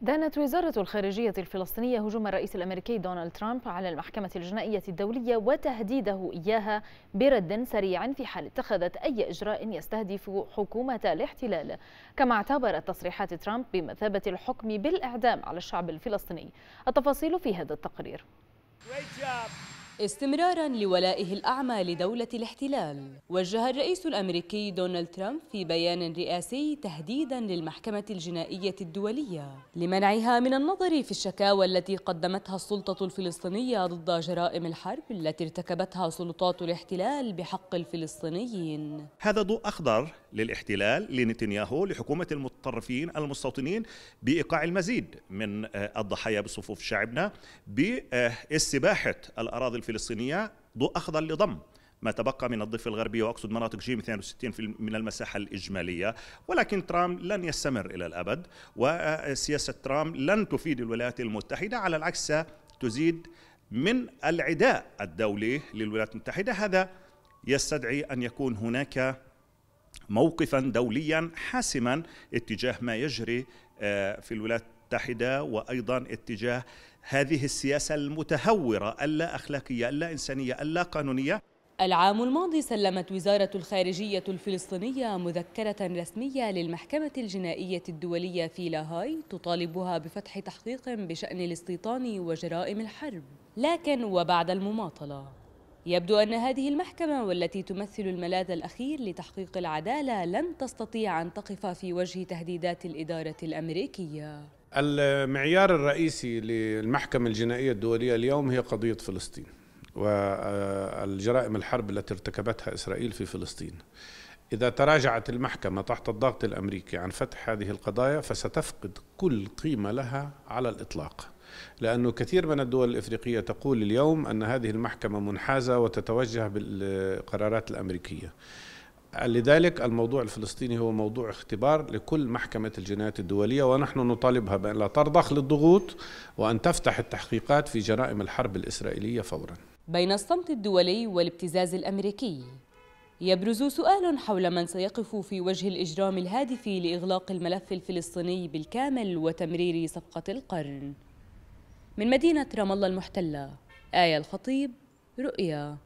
دانت وزارة الخارجية الفلسطينية هجوم الرئيس الأمريكي دونالد ترامب على المحكمة الجنائية الدولية وتهديده إياها برد سريع في حال اتخذت أي إجراء يستهدف حكومة الاحتلال. كما اعتبرت تصريحات ترامب بمثابة الحكم بالإعدام على الشعب الفلسطيني. التفاصيل في هذا التقرير. استمرارا لولائه الأعمى لدولة الاحتلال. وجه الرئيس الأمريكي دونالد ترامب في بيان رئاسي تهديدا للمحكمة الجنائية الدولية. لمنعها من النظر في الشكاوى التي قدمتها السلطة الفلسطينية ضد جرائم الحرب التي ارتكبتها سلطات الاحتلال بحق الفلسطينيين. هذا ضوء أخضر للاحتلال لنتنياهو لحكومة المتطرفين المستوطنين بإيقاع المزيد من الضحايا بصفوف شعبنا باستباحة الأراضي الفلسطينية ضوء أخضر لضم ما تبقى من الضفة الغربية وأقصد مناطق جيم 62 من المساحة الإجمالية. ولكن ترامب لن يستمر إلى الأبد وسياسة ترامب لن تفيد الولايات المتحدة على العكس تزيد من العداء الدولي للولايات المتحدة. هذا يستدعي أن يكون هناك موقفا دوليا حاسما اتجاه ما يجري في الولايات المتحدة وأيضا اتجاه هذه السياسة المتهورة اللا أخلاقية اللا إنسانية اللا قانونية. العام الماضي سلمت وزارة الخارجية الفلسطينية مذكرة رسمية للمحكمة الجنائية الدولية في لاهاي تطالبها بفتح تحقيق بشأن الاستيطان وجرائم الحرب. لكن وبعد المماطلة يبدو أن هذه المحكمة والتي تمثل الملاذ الأخير لتحقيق العدالة لن تستطيع أن تقف في وجه تهديدات الإدارة الأمريكية. المعيار الرئيسي للمحكمة الجنائية الدولية اليوم هي قضية فلسطين والجرائم الحرب التي ارتكبتها إسرائيل في فلسطين. إذا تراجعت المحكمة تحت الضغط الأمريكي عن فتح هذه القضايا فستفقد كل قيمة لها على الإطلاق لأنه كثير من الدول الإفريقية تقول اليوم أن هذه المحكمة منحازة وتتوجه بالقرارات الأمريكية. لذلك الموضوع الفلسطيني هو موضوع اختبار لكل محكمة الجنايات الدولية ونحن نطالبها بأن لا ترضخ للضغوط وأن تفتح التحقيقات في جرائم الحرب الإسرائيلية فورا. بين الصمت الدولي والابتزاز الأمريكي. يبرز سؤال حول من سيقف في وجه الإجرام الهادف لإغلاق الملف الفلسطيني بالكامل وتمرير صفقة القرن. من مدينة رام الله المحتلة آية الخطيب رؤيا.